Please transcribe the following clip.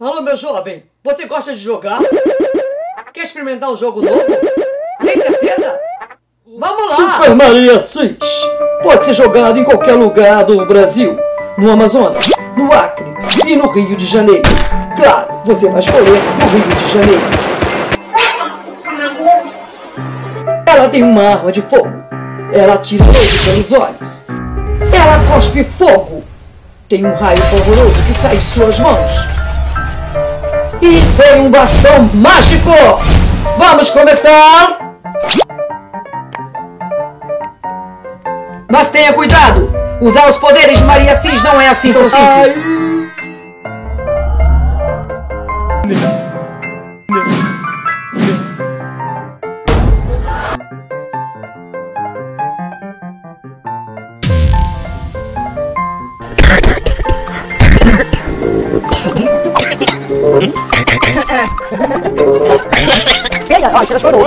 Alô, meu jovem, você gosta de jogar? Quer experimentar um jogo novo? Tem certeza? Vamos lá! Super Maria 6 pode ser jogado em qualquer lugar do Brasil, no Amazonas, no Acre e no Rio de Janeiro. Claro, você vai escolher no Rio de Janeiro. Ela tem uma arma de fogo. Ela atira fogo pelos olhos. Ela cospe fogo. Tem um raio pavoroso que sai de suas mãos. E tem um bastão mágico! Vamos começar! Mas tenha cuidado! Usar os poderes de Maria Cis não é assim tão simples. 别呀！哎，你来错了路。